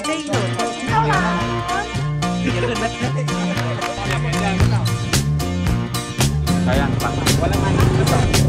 啫，呢度好難。係啊，揾揾揾。